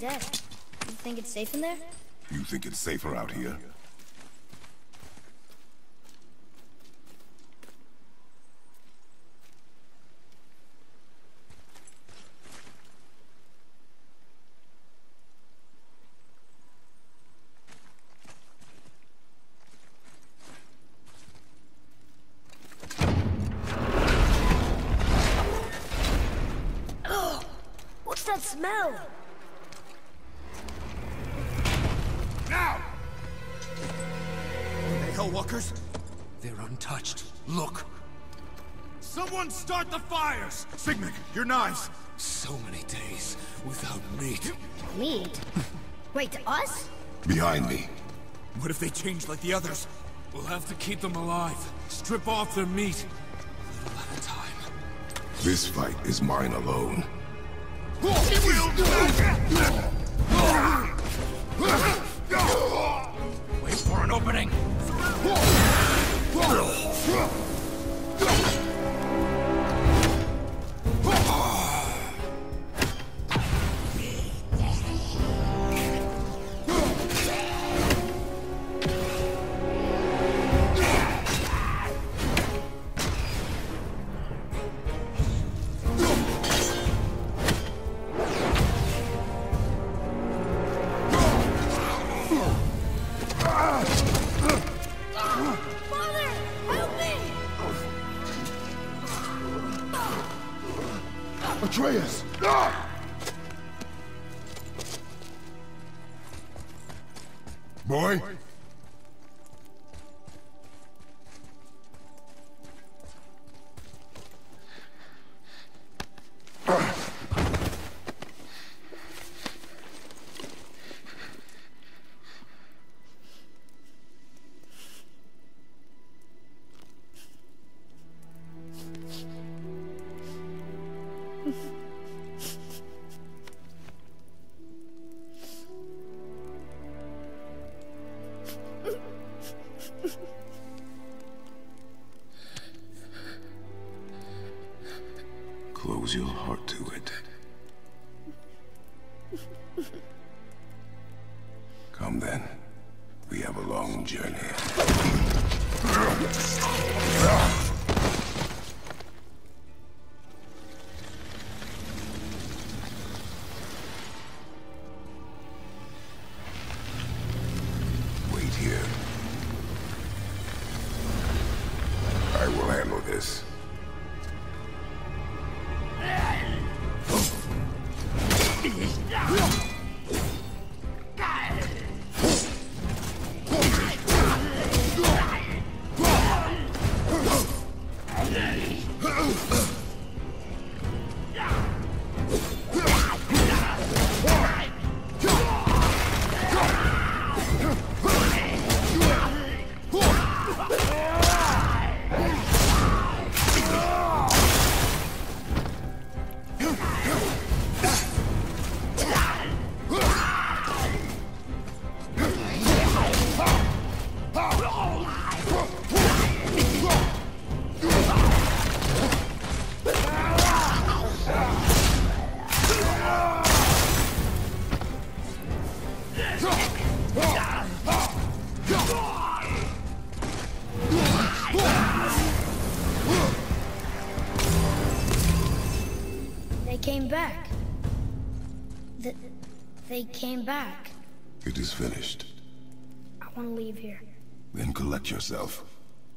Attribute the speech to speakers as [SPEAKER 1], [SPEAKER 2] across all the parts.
[SPEAKER 1] You think it's safe in there?
[SPEAKER 2] You think it's safer out here?
[SPEAKER 3] Without meat.
[SPEAKER 1] Meat? Wait, us?
[SPEAKER 2] Behind me.
[SPEAKER 3] What if they change like the others? We'll have to keep them alive. Strip off their meat. A little at a time.
[SPEAKER 2] This fight is mine alone.
[SPEAKER 3] Wait for an opening.
[SPEAKER 2] Will
[SPEAKER 1] came back. Th they came back.
[SPEAKER 2] It is finished.
[SPEAKER 1] I want to leave here.
[SPEAKER 2] Then collect yourself.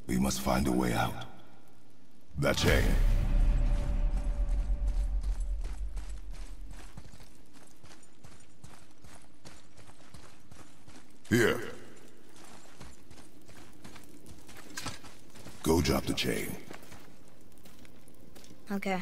[SPEAKER 2] We must find a way out. The chain. Here. Go drop the chain.
[SPEAKER 1] Okay.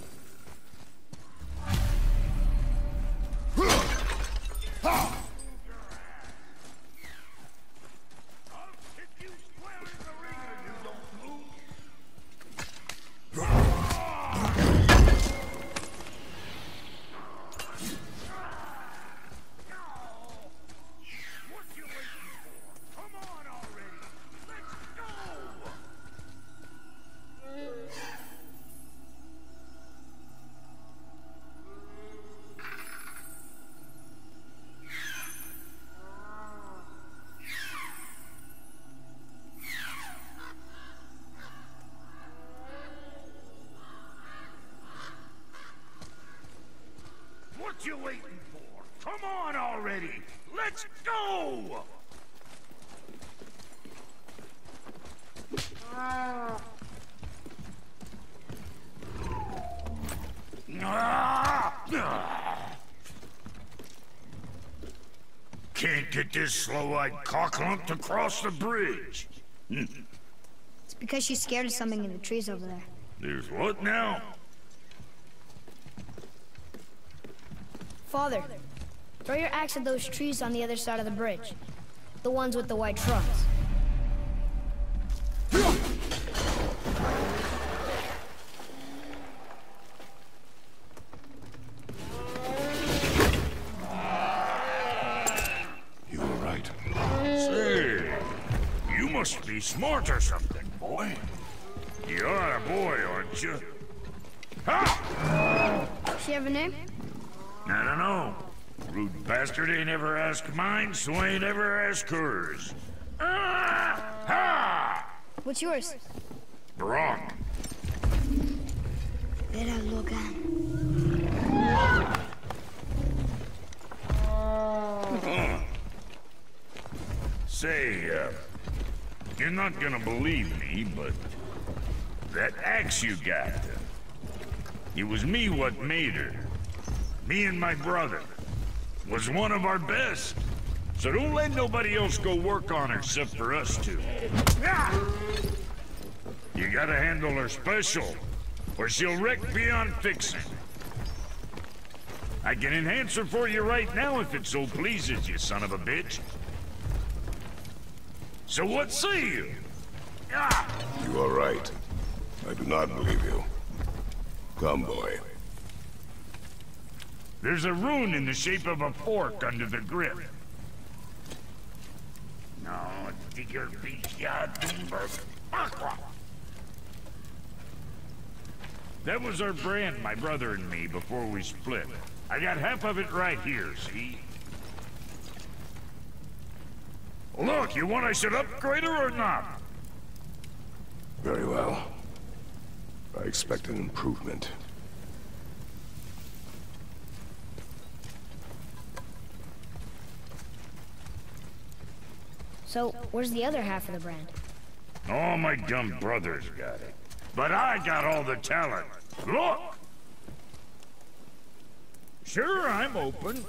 [SPEAKER 4] Let's go! Can't get this slow-eyed cocklump to cross the bridge.
[SPEAKER 1] It's because she's scared of something in the trees over there.
[SPEAKER 4] There's what now?
[SPEAKER 1] Father, throw your axe at those trees on the other side of the bridge. The ones with the white trunks.
[SPEAKER 2] You were right.
[SPEAKER 4] Say, you must be smart or something, boy. You're a boy, aren't you? Ha!
[SPEAKER 1] She have a name?
[SPEAKER 4] I don't know. Rude bastard ain't ever asked mine, so ain't ever asked hers. Ah! Ha!
[SPEAKER 1] What's yours?
[SPEAKER 4] Brok.
[SPEAKER 1] Vera Logan.
[SPEAKER 4] Say, uh, you're not gonna believe me, but that axe you got, uh, it was me what made her. Me and my brother. Was one of our best. So don't let nobody else go work on her except for us two. You gotta handle her special, or she'll wreck beyond fixing. I can enhance her for you right now if it so pleases you, son of a bitch. So what say you?
[SPEAKER 2] You are right. I do not believe you. Come, boy.
[SPEAKER 4] There's a rune in the shape of a fork under the grip. No, digger beach That was our brand, my brother and me, before we split. I got half of it right here, see? Look, you want I should upgrade her or not?
[SPEAKER 2] Very well. I expect an improvement.
[SPEAKER 1] So, where's the other half of the brand?
[SPEAKER 4] All my dumb brothers got it. But I got all the talent. Look! Sure, I'm open.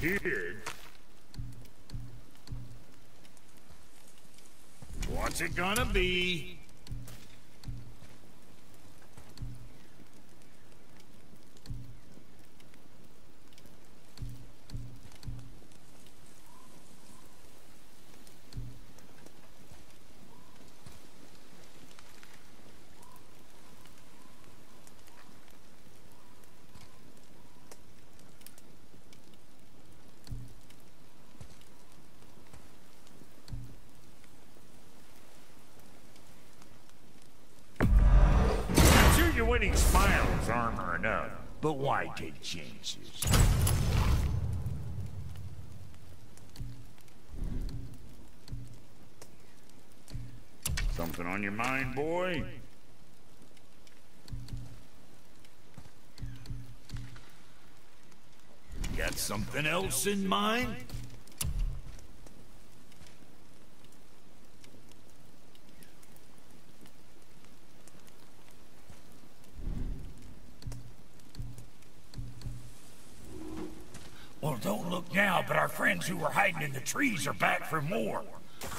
[SPEAKER 4] Kid. What's it gonna be? Winning smile's armor enough, but why take chances? Something on your mind, boy? Got something else in mind?
[SPEAKER 5] Friends who were hiding in the trees are back for more.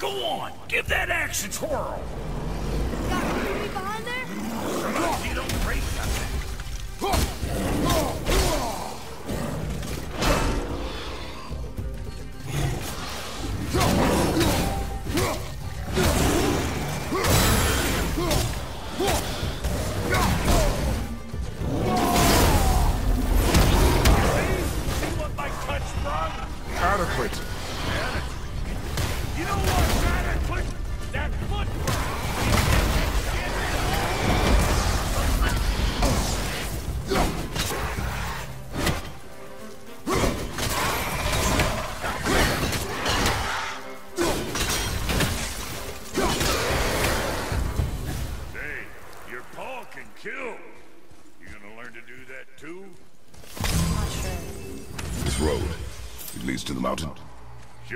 [SPEAKER 5] Go on, give that axe a twirl.
[SPEAKER 1] Got me behind there?
[SPEAKER 5] You don't break nothing.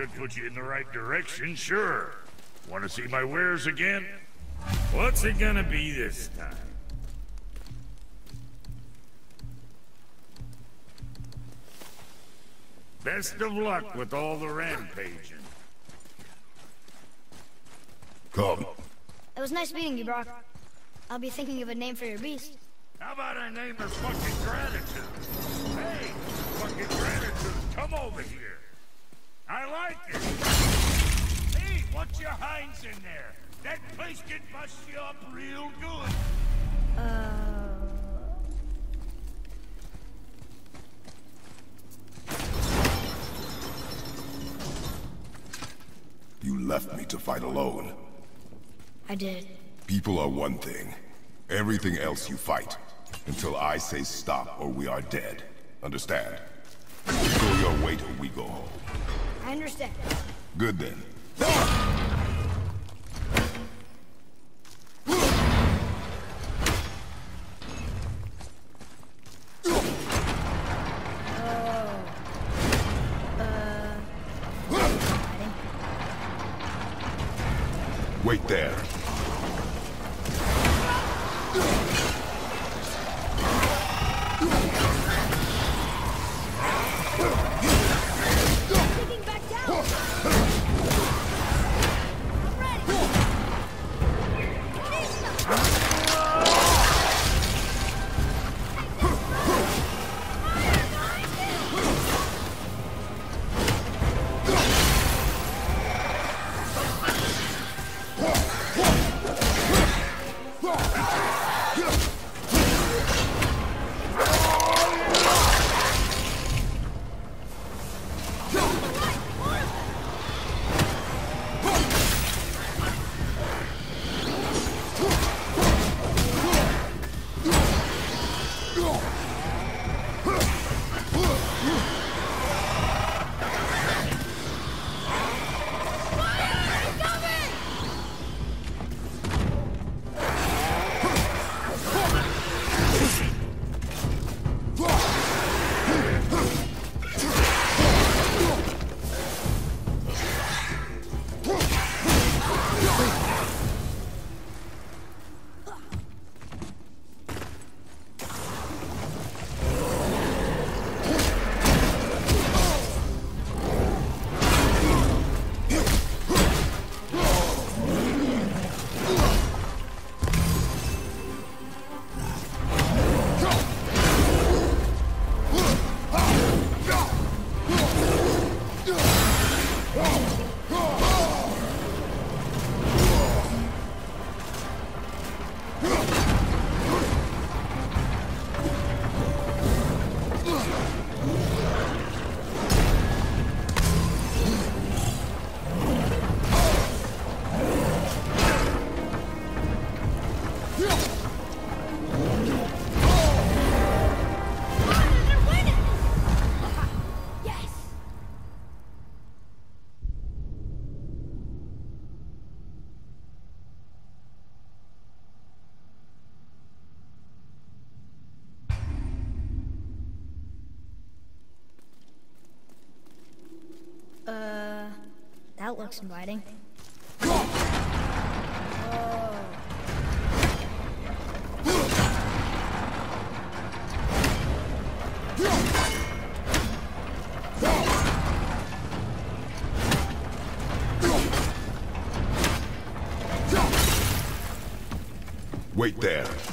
[SPEAKER 4] Should put you in the right direction, sure. Want to see my wares again? What's it gonna be this time? Best of luck with all the rampaging.
[SPEAKER 2] Come.
[SPEAKER 1] It was nice meeting you, Brok. I'll be thinking of a name for your beast.
[SPEAKER 4] How about I name her fucking gratitude? Hey, fucking gratitude, come over here. I like it.
[SPEAKER 5] Hey, what's your hinds in there? That place can bust you up real good.
[SPEAKER 1] Uh...
[SPEAKER 2] You left me to fight alone.
[SPEAKER 1] I did.
[SPEAKER 2] People are one thing. Everything else you fight. Until I say stop or we are dead. Understand? Go your way till we go home.
[SPEAKER 1] I understand.
[SPEAKER 2] Good then.
[SPEAKER 1] Wait there.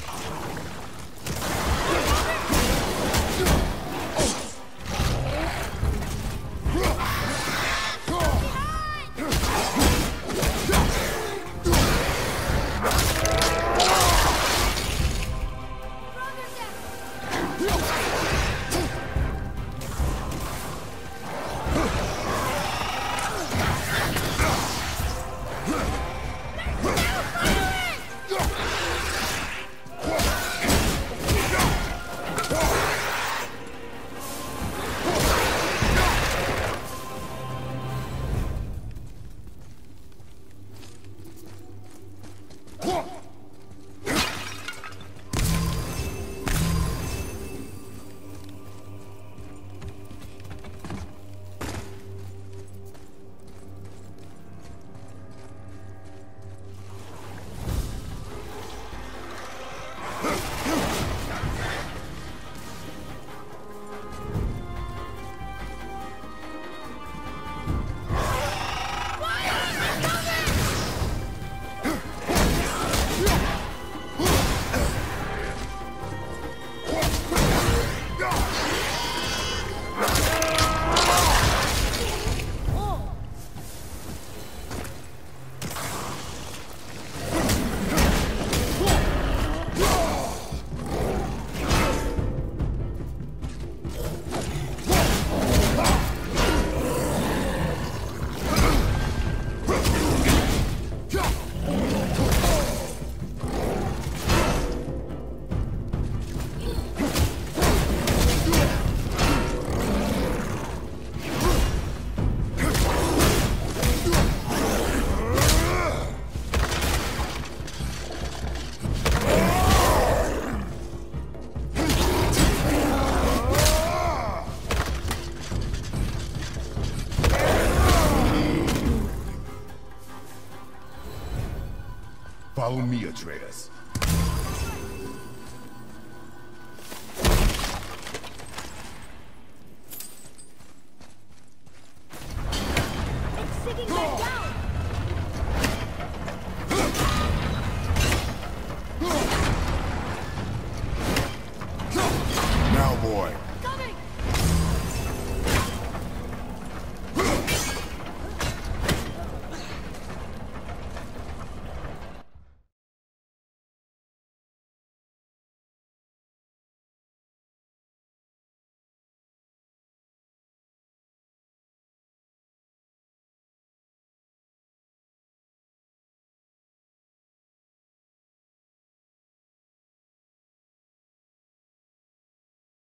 [SPEAKER 1] Follow me, Atreus.